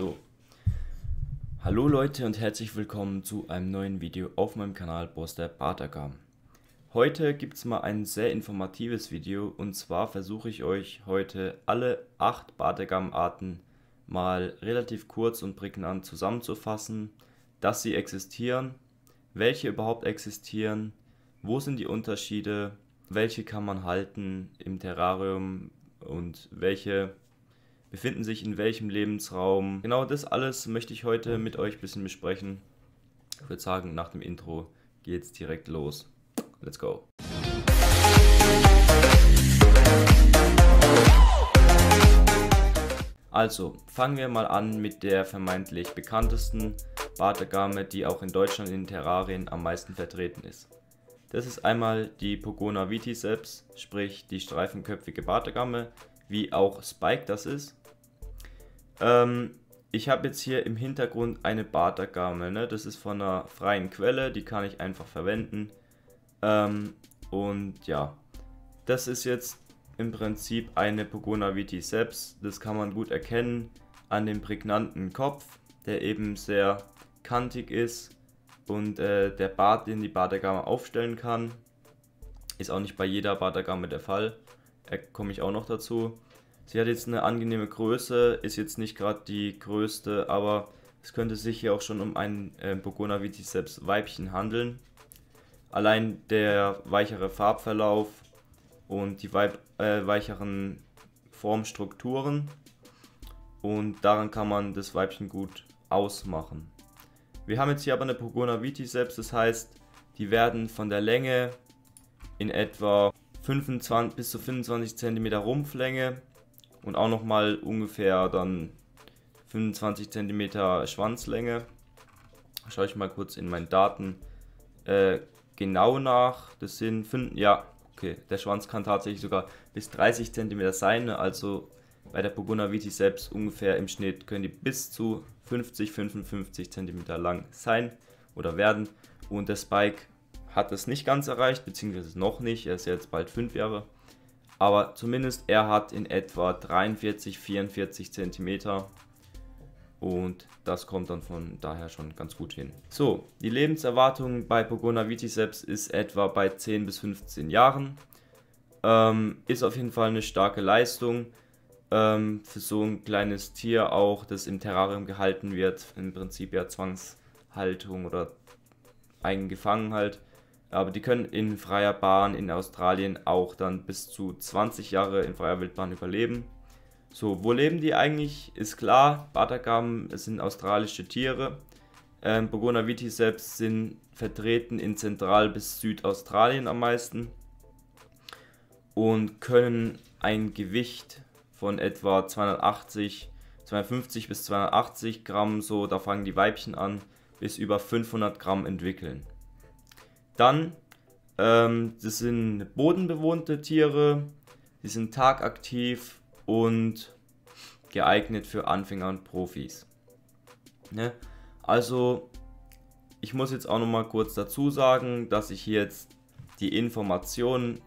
So. Hallo Leute und herzlich willkommen zu einem neuen Video auf meinem Kanal Boss der Batagam. Heute gibt es mal ein sehr informatives Video und zwar versuche ich euch heute alle 8 Batagam-Arten mal relativ kurz und prägnant zusammenzufassen, dass sie existieren, welche überhaupt existieren, wo sind die Unterschiede, welche kann man halten im Terrarium und welche befinden sich in welchem Lebensraum. Genau das alles möchte ich heute mit euch ein bisschen besprechen. Ich würde sagen, nach dem Intro geht's direkt los. Let's go. Also, fangen wir mal an mit der vermeintlich bekanntesten Bartagame, die auch in Deutschland in Terrarien am meisten vertreten ist. Das ist einmal die Pogona viticeps, sprich die streifenköpfige Bartagamme, wie auch Spike das ist. Ähm, ich habe jetzt hier im Hintergrund eine Bartagame, ne? das ist von einer freien Quelle, die kann ich einfach verwenden. Ähm, und ja, das ist jetzt im Prinzip eine Pogona viticeps, das kann man gut erkennen an dem prägnanten Kopf, der eben sehr kantig ist und äh, der Bart, den die Bartagame aufstellen kann, ist auch nicht bei jeder Bartagame der Fall. Da komme ich auch noch dazu. Sie hat jetzt eine angenehme Größe, ist jetzt nicht gerade die größte, aber es könnte sich hier auch schon um ein äh, Burgona Viticeps Weibchen handeln. Allein der weichere Farbverlauf und die Weib äh, weicheren Formstrukturen und daran kann man das Weibchen gut ausmachen. Wir haben jetzt hier aber eine Burgona Viticeps, das heißt, die werden von der Länge in etwa 25 bis zu 25 cm Rumpflänge und auch nochmal ungefähr dann 25 cm Schwanzlänge. Schaue ich mal kurz in meinen Daten äh, genau nach. Das sind 5, ja, okay, der Schwanz kann tatsächlich sogar bis 30 cm sein, also bei der Burguna Viti selbst ungefähr im Schnitt können die bis zu 50, 55 cm lang sein oder werden. Und der Spike hat es nicht ganz erreicht, beziehungsweise noch nicht. Er ist jetzt bald 5 Jahre aber zumindest er hat in etwa 43, 44 cm und das kommt dann von daher schon ganz gut hin. So, die Lebenserwartung bei Pogona viticeps ist etwa bei 10 bis 15 Jahren. Ähm, ist auf jeden Fall eine starke Leistung ähm, für so ein kleines Tier auch, das im Terrarium gehalten wird. Im Prinzip ja Zwangshaltung oder eingefangen halt. Aber die können in freier Bahn in Australien auch dann bis zu 20 Jahre in freier Wildbahn überleben. So, wo leben die eigentlich? Ist klar, Batagam sind australische Tiere. Ähm, Burgona Viti selbst sind vertreten in Zentral- bis Südaustralien am meisten und können ein Gewicht von etwa 280, 250 bis 280 Gramm, so da fangen die Weibchen an, bis über 500 Gramm entwickeln. Dann, ähm, das sind bodenbewohnte Tiere, die sind tagaktiv und geeignet für Anfänger und Profis. Ne? Also, ich muss jetzt auch noch mal kurz dazu sagen, dass ich jetzt die Informationen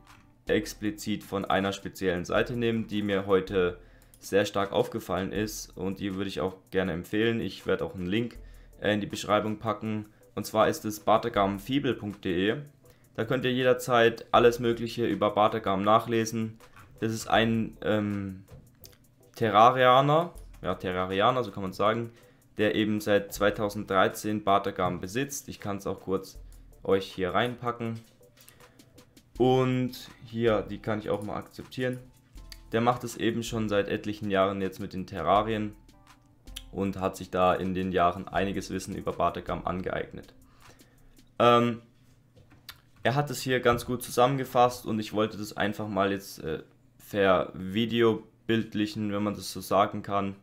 explizit von einer speziellen Seite nehme, die mir heute sehr stark aufgefallen ist und die würde ich auch gerne empfehlen. Ich werde auch einen Link in die Beschreibung packen. Und zwar ist es bartagamfibel.de. Da könnt ihr jederzeit alles Mögliche über Bartagam nachlesen. Das ist ein ähm, Terrarianer, ja Terrarianer, so kann man sagen, der eben seit 2013 Bartagam besitzt. Ich kann es auch kurz euch hier reinpacken. Und hier, die kann ich auch mal akzeptieren. Der macht es eben schon seit etlichen Jahren jetzt mit den Terrarien und hat sich da in den Jahren einiges Wissen über Bartekam angeeignet. Ähm, er hat es hier ganz gut zusammengefasst und ich wollte das einfach mal jetzt äh, vervideobildlichen, wenn man das so sagen kann,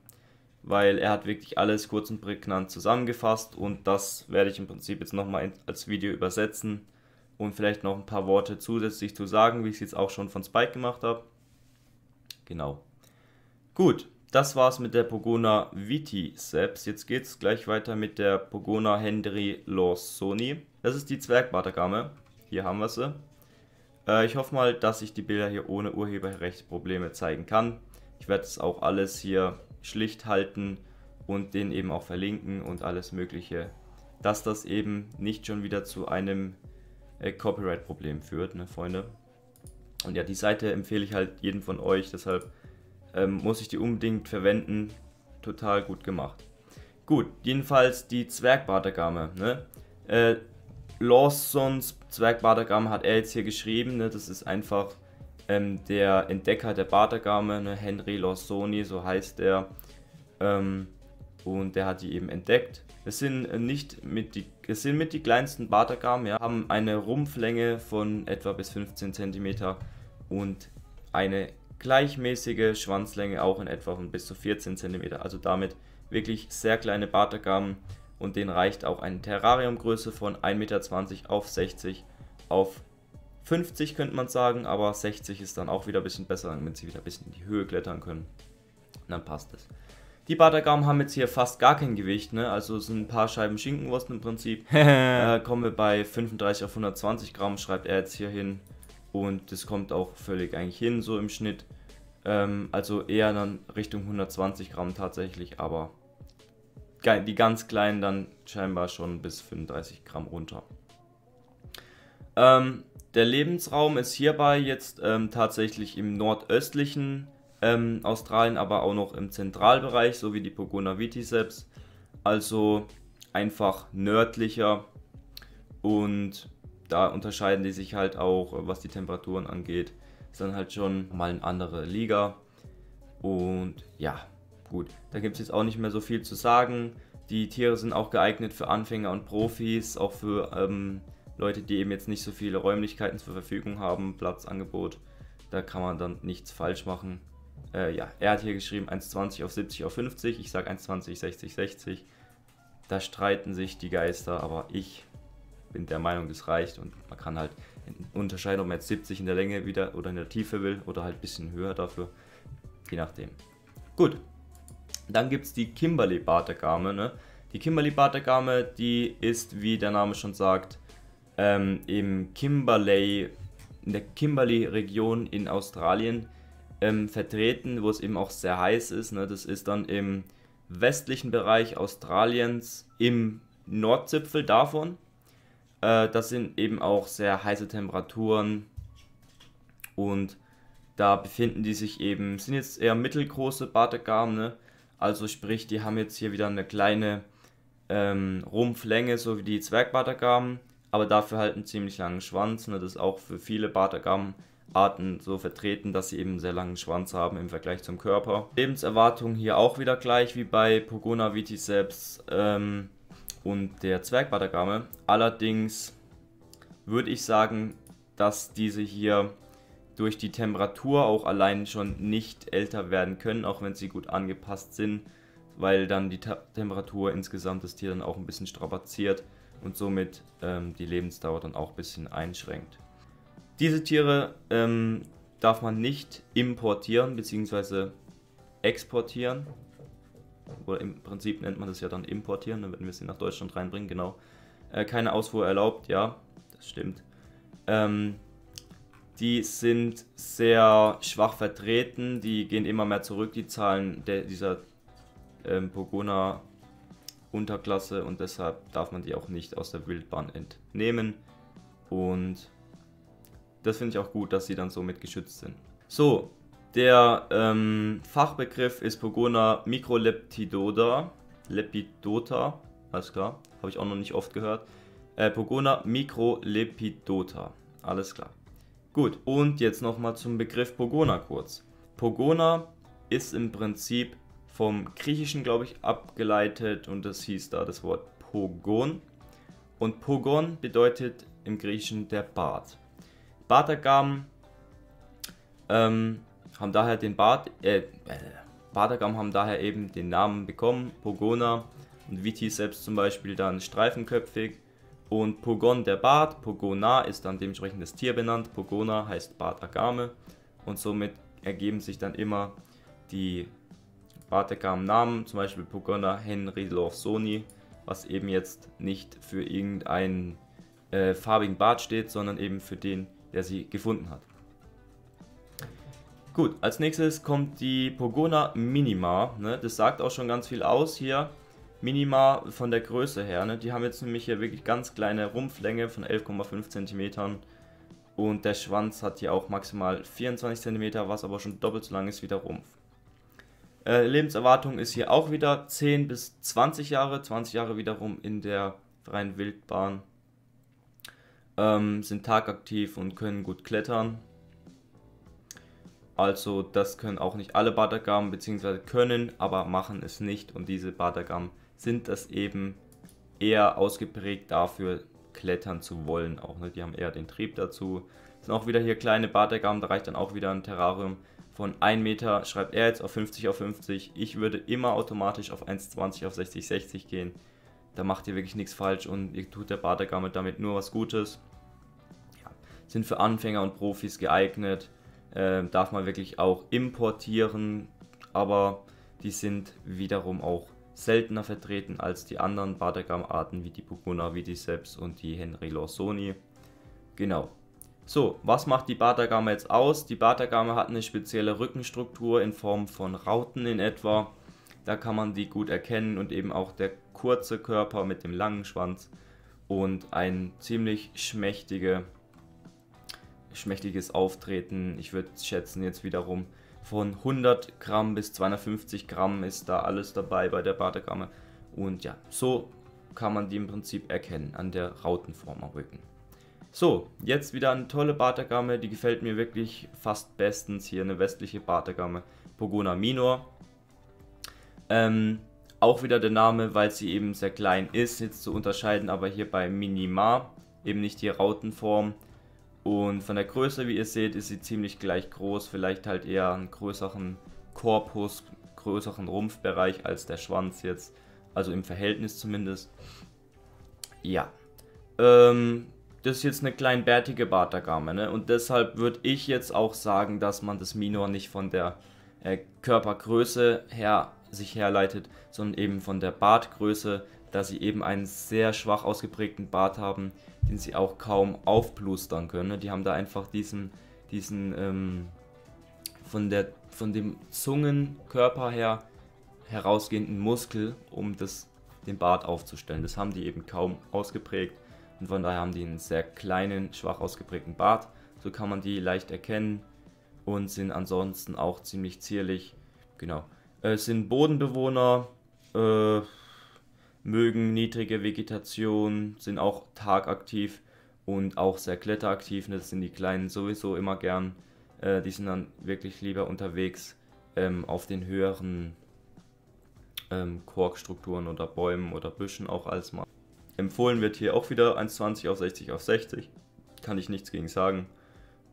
weil er hat wirklich alles kurz und prägnant zusammengefasst und das werde ich im Prinzip jetzt nochmal als Video übersetzen und vielleicht noch ein paar Worte zusätzlich zu sagen, wie ich es jetzt auch schon von Spike gemacht habe. Genau. Gut, das war's mit der Pogona Viti selbst. Jetzt geht's gleich weiter mit der Pogona Hendry Lorsoni. Das ist die Zwergbartagame. Hier haben wir sie. Äh, ich hoffe mal, dass ich die Bilder hier ohne Urheberrechtsprobleme zeigen kann. Ich werde es auch alles hier schlicht halten und den eben auch verlinken und alles mögliche, dass das eben nicht schon wieder zu einem äh, Copyright-Problem führt, ne Freunde. Und ja, die Seite empfehle ich halt jedem von euch, deshalb ähm, muss ich die unbedingt verwenden. Total gut gemacht. Gut, jedenfalls die Zwergbadegame. Ne? Äh, Lawsons Zwergbadegame hat er jetzt hier geschrieben. Ne? Das ist einfach ähm, der Entdecker der Badegame, ne? Henry Lawsoni, so heißt er. Ähm, und der hat die eben entdeckt. Es sind äh, nicht mit die, es sind mit die kleinsten Badagamen, ja, haben eine Rumpflänge von etwa bis 15 cm und eine gleichmäßige Schwanzlänge auch in etwa von bis zu 14 cm. Also damit wirklich sehr kleine Badagamen und denen reicht auch eine Terrariumgröße von 1,20 Meter auf 60 auf 50 könnte man sagen, aber 60 ist dann auch wieder ein bisschen besser, damit sie wieder ein bisschen in die Höhe klettern können. Und dann passt es. Die Badagamen haben jetzt hier fast gar kein Gewicht, ne? also es sind ein paar Scheiben Schinkenwurst im Prinzip. äh, kommen wir bei 35 auf 120 Gramm, schreibt er jetzt hier hin. Und das kommt auch völlig eigentlich hin, so im Schnitt. Ähm, also eher dann Richtung 120 Gramm tatsächlich, aber die ganz kleinen dann scheinbar schon bis 35 Gramm runter. Ähm, der Lebensraum ist hierbei jetzt ähm, tatsächlich im nordöstlichen ähm, Australien, aber auch noch im Zentralbereich, so wie die Pogona Viticeps. Also einfach nördlicher und da unterscheiden die sich halt auch, was die Temperaturen angeht. Ist dann halt schon mal eine andere Liga. Und ja, gut, da gibt es jetzt auch nicht mehr so viel zu sagen. Die Tiere sind auch geeignet für Anfänger und Profis, auch für ähm, Leute, die eben jetzt nicht so viele Räumlichkeiten zur Verfügung haben, Platzangebot. Da kann man dann nichts falsch machen. Äh, ja, er hat hier geschrieben 1,20 auf 70 auf 50. Ich sage 1,20, 60, 60. Da streiten sich die Geister, aber ich bin der Meinung, das reicht und man kann halt unterscheiden, ob man jetzt 70 in der Länge wieder oder in der Tiefe will oder halt ein bisschen höher dafür, je nachdem. Gut, dann gibt es die Kimberley Bartegame. Ne? Die Kimberley Bartegame, die ist, wie der Name schon sagt, ähm, im Kimberley, in der Kimberley-Region in Australien ähm, vertreten, wo es eben auch sehr heiß ist. Ne? Das ist dann im westlichen Bereich Australiens im Nordzipfel davon. Äh, das sind eben auch sehr heiße Temperaturen und da befinden die sich eben, sind jetzt eher mittelgroße Bartegamen, ne? also sprich, die haben jetzt hier wieder eine kleine ähm, Rumpflänge, so wie die Zwergbartagamen, aber dafür halt einen ziemlich langen Schwanz. Ne? Das ist auch für viele Bartagamen-Arten so vertreten, dass sie eben einen sehr langen Schwanz haben im Vergleich zum Körper. Lebenserwartung hier auch wieder gleich wie bei Pogona viticeps. Ähm, und der Zwergbadagame. Allerdings würde ich sagen, dass diese hier durch die Temperatur auch allein schon nicht älter werden können, auch wenn sie gut angepasst sind, weil dann die Ta Temperatur insgesamt das Tier dann auch ein bisschen strapaziert und somit ähm, die Lebensdauer dann auch ein bisschen einschränkt. Diese Tiere ähm, darf man nicht importieren bzw. exportieren oder im Prinzip nennt man das ja dann importieren, wenn wir sie nach Deutschland reinbringen, genau. Äh, keine Ausfuhr erlaubt, ja, das stimmt. Ähm, die sind sehr schwach vertreten, die gehen immer mehr zurück, die Zahlen der, dieser ähm, Pogona Unterklasse und deshalb darf man die auch nicht aus der Wildbahn entnehmen. Und das finde ich auch gut, dass sie dann somit geschützt sind. So, der ähm, Fachbegriff ist Pogona microleptidoda, lepidota, alles klar, habe ich auch noch nicht oft gehört. Äh, Pogona microlepidota, alles klar. Gut, und jetzt nochmal zum Begriff Pogona kurz. Pogona ist im Prinzip vom Griechischen, glaube ich, abgeleitet und das hieß da das Wort Pogon. Und Pogon bedeutet im Griechischen der Bart. Bartagamen ähm, haben daher den Bart, äh, Badagam haben daher eben den Namen bekommen, Pogona. Und Viti selbst zum Beispiel dann streifenköpfig. Und Pogon der Bart, Pogona ist dann dementsprechend das Tier benannt, Pogona heißt Bartagame und somit ergeben sich dann immer die Bartagam-Namen, zum Beispiel Pogona Henry Lawsoni, was eben jetzt nicht für irgendeinen äh, farbigen Bart steht, sondern eben für den, der sie gefunden hat. Gut, als nächstes kommt die Pogona Minima. Ne? Das sagt auch schon ganz viel aus hier. Minima von der Größe her. Ne? Die haben jetzt nämlich hier wirklich ganz kleine Rumpflänge von 11,5 cm. Und der Schwanz hat hier auch maximal 24 cm, was aber schon doppelt so lang ist wie der Rumpf. Äh, Lebenserwartung ist hier auch wieder 10 bis 20 Jahre. 20 Jahre wiederum in der freien Wildbahn. Ähm, sind tagaktiv und können gut klettern. Also das können auch nicht alle Badagamen, beziehungsweise können, aber machen es nicht. Und diese Badagamen sind das eben eher ausgeprägt dafür, klettern zu wollen. Auch ne? die haben eher den Trieb dazu. Das sind auch wieder hier kleine Badagamen, da reicht dann auch wieder ein Terrarium von 1 Meter, schreibt er jetzt auf 50 auf 50. Ich würde immer automatisch auf 1,20 auf 60, 60 gehen. Da macht ihr wirklich nichts falsch und ihr tut der Badagame damit nur was Gutes. Ja, sind für Anfänger und Profis geeignet äh, darf man wirklich auch importieren, aber die sind wiederum auch seltener vertreten als die anderen Badegam-Arten wie die Puguna Vidiceps und die Henry Lorsoni. Genau. So, was macht die Badagame jetzt aus? Die Badagame hat eine spezielle Rückenstruktur in Form von Rauten in etwa. Da kann man die gut erkennen und eben auch der kurze Körper mit dem langen Schwanz und ein ziemlich schmächtige schmächtiges Auftreten. Ich würde schätzen jetzt wiederum von 100 Gramm bis 250 Gramm ist da alles dabei bei der Badekamme. Und ja, so kann man die im Prinzip erkennen an der Rautenform am Rücken. So, jetzt wieder eine tolle Bartagamme, die gefällt mir wirklich fast bestens. Hier eine westliche Bartagamme, Pogona Minor. Ähm, auch wieder der Name, weil sie eben sehr klein ist, jetzt zu unterscheiden, aber hier bei Minima, eben nicht die Rautenform. Und von der Größe, wie ihr seht, ist sie ziemlich gleich groß. Vielleicht halt eher einen größeren Korpus, größeren Rumpfbereich als der Schwanz jetzt. Also im Verhältnis zumindest. Ja. Ähm, das ist jetzt eine kleinbärtige Bartagame. Ne? Und deshalb würde ich jetzt auch sagen, dass man das Minor nicht von der äh, Körpergröße her sich herleitet, sondern eben von der Bartgröße, da sie eben einen sehr schwach ausgeprägten Bart haben, den sie auch kaum aufplustern können. Ne? Die haben da einfach diesen, diesen ähm, von, der, von dem Zungenkörper her herausgehenden Muskel, um das, den Bart aufzustellen. Das haben die eben kaum ausgeprägt und von daher haben die einen sehr kleinen, schwach ausgeprägten Bart. So kann man die leicht erkennen und sind ansonsten auch ziemlich zierlich. Genau. Äh, sind Bodenbewohner, äh, mögen niedrige Vegetation, sind auch tagaktiv und auch sehr kletteraktiv. Das sind die Kleinen sowieso immer gern. Äh, die sind dann wirklich lieber unterwegs ähm, auf den höheren ähm, Korkstrukturen oder Bäumen oder Büschen auch als mal. Empfohlen wird hier auch wieder 1,20 auf 60 auf 60. Kann ich nichts gegen sagen.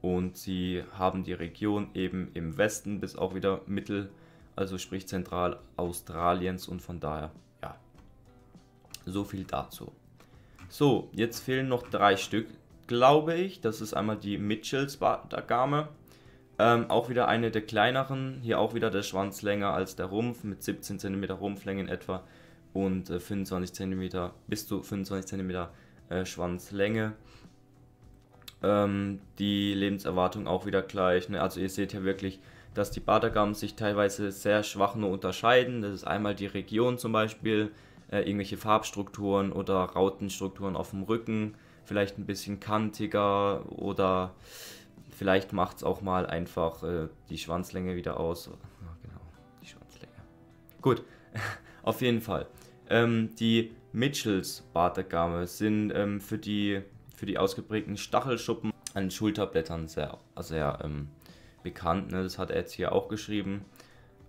Und sie haben die Region eben im Westen bis auch wieder Mittel, also sprich zentral Australiens und von daher so viel dazu. So, jetzt fehlen noch drei Stück, glaube ich. Das ist einmal die Mitchells Badagame. Ähm, auch wieder eine der kleineren. Hier auch wieder der Schwanz länger als der Rumpf mit 17 cm Rumpflänge in etwa und äh, 25 cm bis zu 25 cm äh, Schwanzlänge. Ähm, die Lebenserwartung auch wieder gleich. Ne? Also ihr seht ja wirklich, dass die Badagamen sich teilweise sehr schwach nur unterscheiden. Das ist einmal die Region zum Beispiel äh, irgendwelche Farbstrukturen oder Rautenstrukturen auf dem Rücken, vielleicht ein bisschen kantiger oder vielleicht macht es auch mal einfach äh, die Schwanzlänge wieder aus. Ja, genau, die Schwanzlänge. Gut, auf jeden Fall. Ähm, die Mitchells Bartagame sind ähm, für, die, für die ausgeprägten Stachelschuppen an Schulterblättern sehr, sehr ähm, bekannt. Ne? Das hat er jetzt hier auch geschrieben.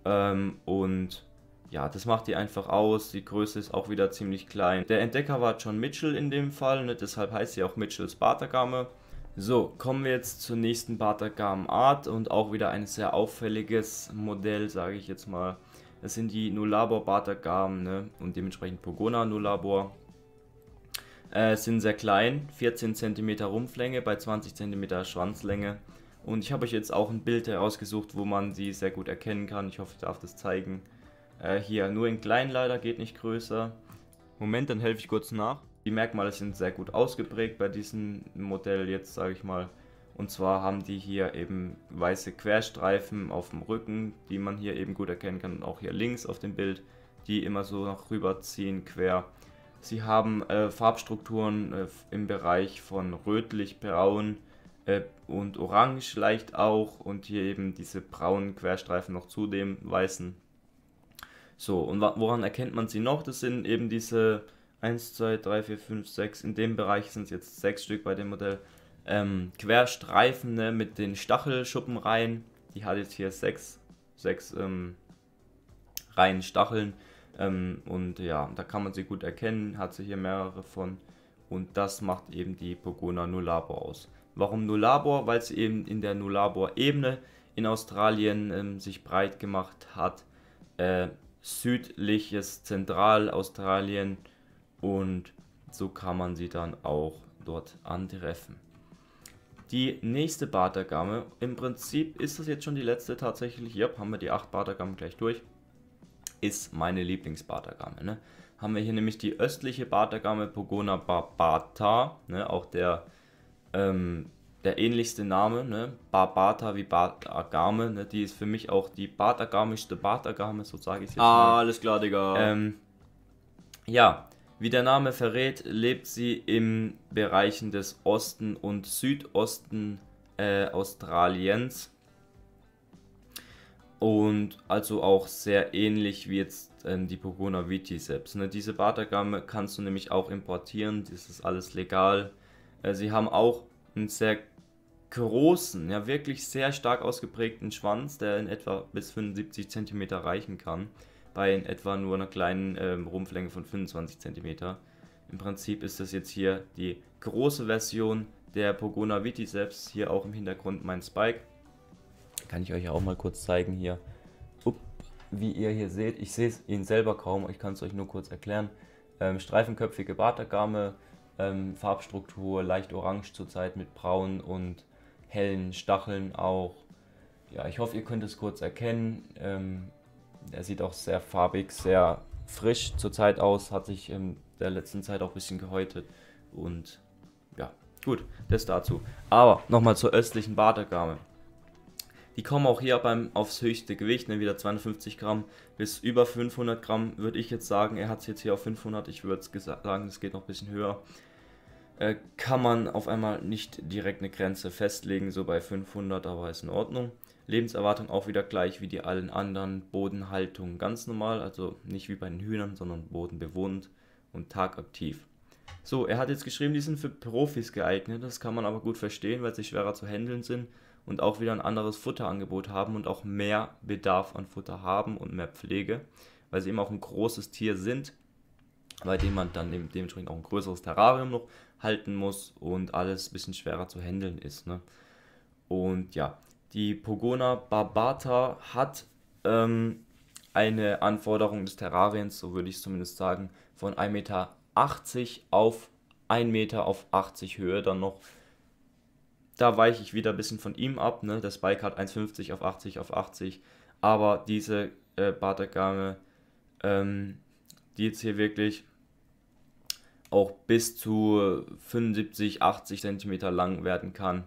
Ähm, und ja, das macht die einfach aus. Die Größe ist auch wieder ziemlich klein. Der Entdecker war John Mitchell in dem Fall, ne? deshalb heißt sie auch Mitchells Bartagame. So, kommen wir jetzt zur nächsten Bartagam-Art und auch wieder ein sehr auffälliges Modell, sage ich jetzt mal. Das sind die Nullabor Bartagam ne? und dementsprechend Pogona Nullabor. Äh, sind sehr klein, 14 cm Rumpflänge bei 20 cm Schwanzlänge. Und ich habe euch jetzt auch ein Bild herausgesucht, wo man sie sehr gut erkennen kann. Ich hoffe, ich darf das zeigen. Äh, hier nur in klein leider, geht nicht größer. Moment, dann helfe ich kurz nach. Die Merkmale sind sehr gut ausgeprägt bei diesem Modell jetzt, sage ich mal. Und zwar haben die hier eben weiße Querstreifen auf dem Rücken, die man hier eben gut erkennen kann. Und auch hier links auf dem Bild, die immer so noch rüberziehen quer. Sie haben äh, Farbstrukturen äh, im Bereich von rötlich, braun äh, und orange leicht auch. Und hier eben diese braunen Querstreifen noch zu dem weißen. So, und woran erkennt man sie noch? Das sind eben diese 1, 2, 3, 4, 5, 6. In dem Bereich sind es jetzt 6 Stück bei dem Modell ähm, Querstreifen ne, mit den Stachelschuppen rein. Die hat jetzt hier sechs, sechs ähm, Reihen Stacheln. Ähm, und ja, da kann man sie gut erkennen, hat sie hier mehrere von. Und das macht eben die Pogona Nullabor aus. Warum Nullabor? Weil sie eben in der Nullabor-Ebene in Australien ähm, sich breit gemacht hat. Äh, südliches Zentralaustralien und so kann man sie dann auch dort antreffen. Die nächste Bartagamme, im Prinzip ist das jetzt schon die letzte tatsächlich, ja, haben wir die 8 Bartagammen gleich durch, ist meine Lieblingsbartagamme. Ne? Haben wir hier nämlich die östliche Bartagamme Pogona barbata, ne? auch der, ähm, der ähnlichste Name, ne? Barbata wie Bartagame, ne? die ist für mich auch die bartagamischste Bartagame, so sage ich es jetzt ah, mal. Alles klar, Digga. Ähm, ja, wie der Name verrät, lebt sie im Bereichen des Osten und Südosten äh, Australiens. Und also auch sehr ähnlich wie jetzt ähm, die Pogona Viti selbst. Ne? Diese Bartagamme kannst du nämlich auch importieren, das ist alles legal. Äh, sie haben auch einen sehr großen, ja wirklich sehr stark ausgeprägten Schwanz, der in etwa bis 75 cm reichen kann bei in etwa nur einer kleinen ähm, Rumpflänge von 25 cm. Im Prinzip ist das jetzt hier die große Version der Pogona Viticeps, hier auch im Hintergrund mein Spike. Kann ich euch auch mal kurz zeigen hier. Upp, wie ihr hier seht, ich sehe ihn selber kaum, ich kann es euch nur kurz erklären. Ähm, streifenköpfige Bartagame, ähm, Farbstruktur leicht orange zurzeit mit braunen und hellen Stacheln auch. Ja, ich hoffe, ihr könnt es kurz erkennen. Ähm, er sieht auch sehr farbig, sehr frisch zurzeit aus, hat sich in der letzten Zeit auch ein bisschen gehäutet und ja, gut, das dazu. Aber nochmal zur östlichen Bartagame. Die kommen auch hier beim aufs höchste Gewicht, ne, wieder 250 Gramm bis über 500 Gramm, würde ich jetzt sagen. Er hat es jetzt hier auf 500, ich würde sagen, es geht noch ein bisschen höher. Äh, kann man auf einmal nicht direkt eine Grenze festlegen, so bei 500, aber ist in Ordnung. Lebenserwartung auch wieder gleich wie die allen anderen. Bodenhaltung ganz normal, also nicht wie bei den Hühnern, sondern bodenbewohnt und tagaktiv. So, er hat jetzt geschrieben, die sind für Profis geeignet. Das kann man aber gut verstehen, weil sie schwerer zu handeln sind und auch wieder ein anderes Futterangebot haben und auch mehr Bedarf an Futter haben und mehr Pflege, weil sie eben auch ein großes Tier sind, dem man dann dementsprechend auch ein größeres Terrarium noch halten muss und alles ein bisschen schwerer zu handeln ist. Ne? Und ja, die Pogona barbata hat ähm, eine Anforderung des Terrariens, so würde ich es zumindest sagen, von 1,80 Meter auf 1 Meter auf 80 Höhe dann noch. Da weiche ich wieder ein bisschen von ihm ab. Ne? Das Bike hat 1,50 auf 80 auf 80. Aber diese äh, Bartagame, ähm, die jetzt hier wirklich auch bis zu 75, 80 Zentimeter lang werden kann,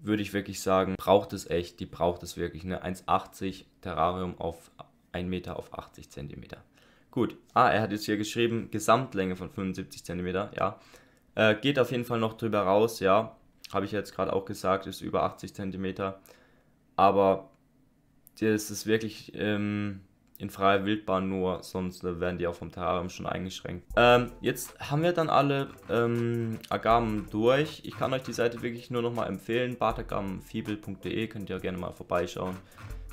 würde ich wirklich sagen, braucht es echt, die braucht es wirklich. Eine 1,80 Terrarium auf 1 Meter auf 80 Zentimeter. Gut, ah, er hat jetzt hier geschrieben, Gesamtlänge von 75 Zentimeter, ja. Äh, geht auf jeden Fall noch drüber raus, ja. Habe ich jetzt gerade auch gesagt, ist über 80 Zentimeter. Aber das ist wirklich ähm, in freier Wildbahn nur, sonst äh, werden die auch vom Terrarium schon eingeschränkt. Ähm, jetzt haben wir dann alle ähm, Agamen durch. Ich kann euch die Seite wirklich nur nochmal empfehlen. bartagamenfibel.de könnt ihr gerne mal vorbeischauen.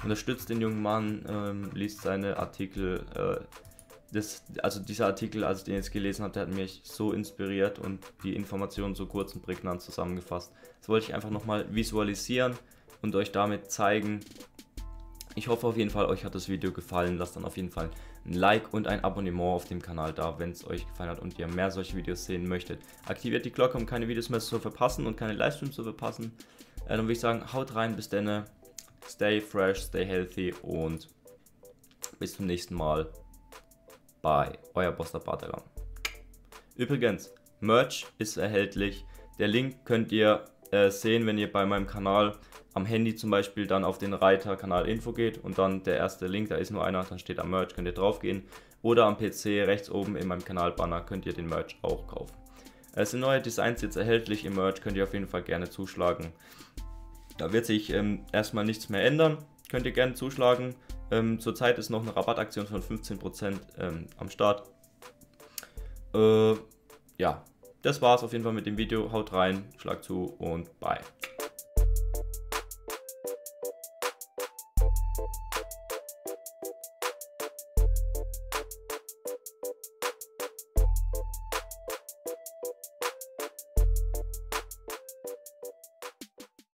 Unterstützt den jungen Mann, ähm, liest seine Artikel. Äh, das, also dieser Artikel, als ich den jetzt gelesen habe, der hat mich so inspiriert und die Informationen so kurz und prägnant zusammengefasst. Das wollte ich einfach nochmal visualisieren und euch damit zeigen, ich hoffe auf jeden Fall, euch hat das Video gefallen. Lasst dann auf jeden Fall ein Like und ein Abonnement auf dem Kanal da, wenn es euch gefallen hat und ihr mehr solche Videos sehen möchtet. Aktiviert die Glocke, um keine Videos mehr zu verpassen und keine Livestreams zu verpassen. Äh, dann würde ich sagen, haut rein, bis dann. Stay fresh, stay healthy und bis zum nächsten Mal. Bye, euer Boster Barteram. Übrigens, Merch ist erhältlich. Der Link könnt ihr äh, sehen, wenn ihr bei meinem Kanal am Handy zum Beispiel dann auf den Reiter Kanal Info geht und dann der erste Link, da ist nur einer, dann steht am Merch, könnt ihr drauf gehen. Oder am PC rechts oben in meinem Kanalbanner könnt ihr den Merch auch kaufen. Es sind neue Designs jetzt erhältlich im Merch, könnt ihr auf jeden Fall gerne zuschlagen. Da wird sich ähm, erstmal nichts mehr ändern, könnt ihr gerne zuschlagen. Ähm, zurzeit ist noch eine Rabattaktion von 15% ähm, am Start. Äh, ja, das war's auf jeden Fall mit dem Video. Haut rein, schlag zu und bye.